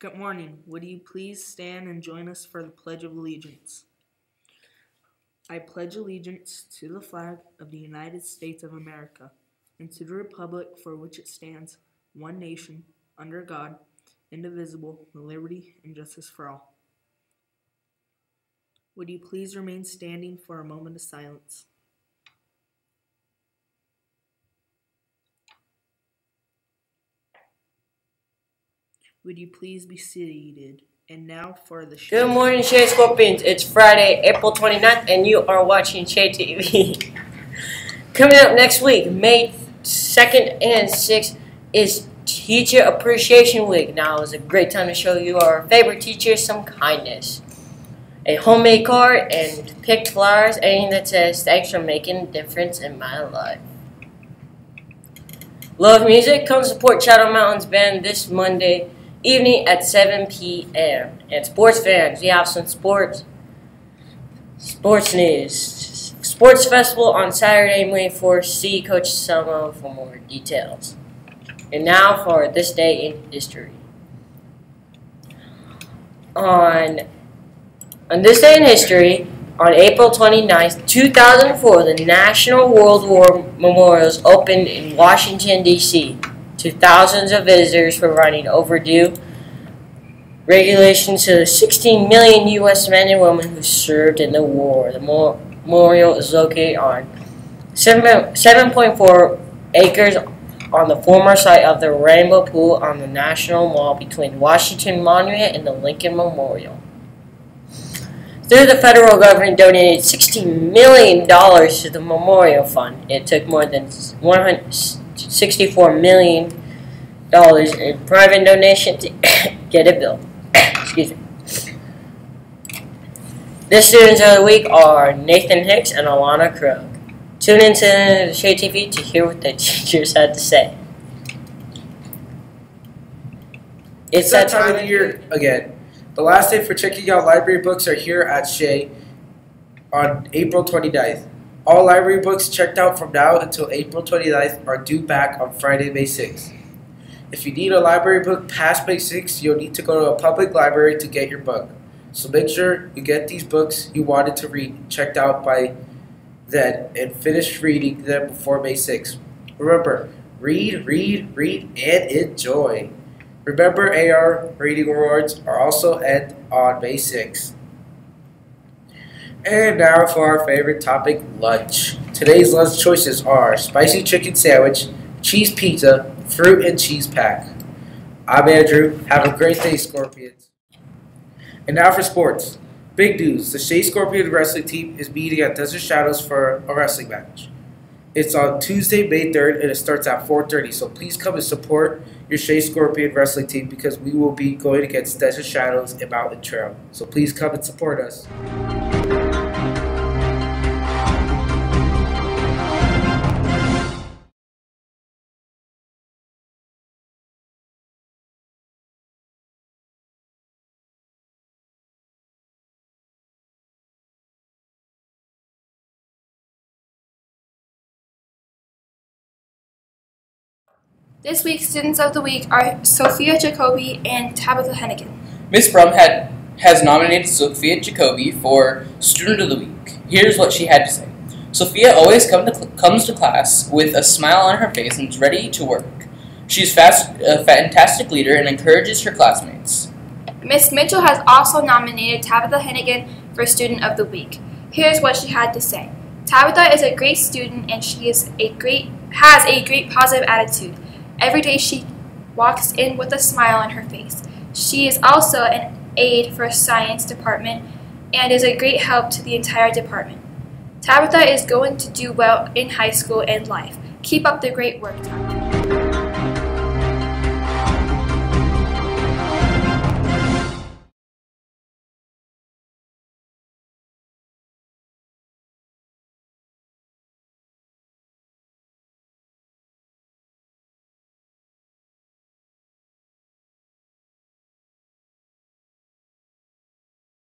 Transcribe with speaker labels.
Speaker 1: Good morning. Would you please stand and join us for the Pledge of Allegiance? I pledge allegiance to the flag of the United States of America and to the republic for which it stands, one nation, under God, indivisible, with liberty and justice for all. Would you please remain standing for a moment of silence? Would you please be seated? And now for the show.
Speaker 2: Good morning, Shea Scorpions. It's Friday, April 29th, and you are watching Shea TV. Coming up next week, May 2nd and 6th, is Teacher Appreciation Week. Now is a great time to show you our favorite teachers some kindness. A homemade card and picked flowers, anything that says, Thanks for making a difference in my life. Love music? Come support Shadow Mountains Band this Monday evening at 7 p.m. And sports fans, we have some sports sports news. Sports festival on Saturday, May 4th. See Coach Selmo for more details. And now for this day in history. On on this day in history, on April 29, 2004, the National World War Memorials opened in Washington, D.C to thousands of visitors for running overdue regulations to the 16 million U.S. men and women who served in the war. The memorial is located on 7.4 acres on the former site of the Rainbow Pool on the National Mall between Washington Monument and the Lincoln Memorial. Through the federal government donated $16 million to the Memorial Fund. It took more than 100 $64 million in private donation to get it built. Excuse me. The students of the week are Nathan Hicks and Alana Krug. Tune into the Shea TV to hear what the teachers had to say.
Speaker 3: It's that time of year again. The last day for checking out library books are here at Shea on April 29th. All library books checked out from now until April 29th are due back on Friday, May 6th. If you need a library book past May 6th, you'll need to go to a public library to get your book. So make sure you get these books you wanted to read checked out by then and finish reading them before May 6th. Remember, read, read, read, and enjoy. Remember, AR Reading Awards are also end on May 6th. And now for our favorite topic, lunch. Today's lunch choices are spicy chicken sandwich, cheese pizza, fruit and cheese pack. I'm Andrew. Have a great day, Scorpions. And now for sports. Big news. The Shea Scorpion wrestling team is meeting at Desert Shadows for a wrestling match. It's on Tuesday, May 3rd, and it starts at 4.30. So please come and support your Shea Scorpion wrestling team because we will be going against Desert Shadows and Mountain Trail. So please come and support us.
Speaker 4: This week's Students of the Week are Sophia Jacoby and Tabitha Hennigan.
Speaker 5: Miss Brum had, has nominated Sophia Jacoby for Student of the Week. Here's what she had to say. Sophia always come to comes to class with a smile on her face and is ready to work. She's fast, a fantastic leader and encourages her classmates.
Speaker 4: Miss Mitchell has also nominated Tabitha Hennigan for Student of the Week. Here's what she had to say. Tabitha is a great student and she is a great has a great positive attitude. Every day she walks in with a smile on her face. She is also an aide for science department and is a great help to the entire department. Tabitha is going to do well in high school and life. Keep up the great work, Tabitha.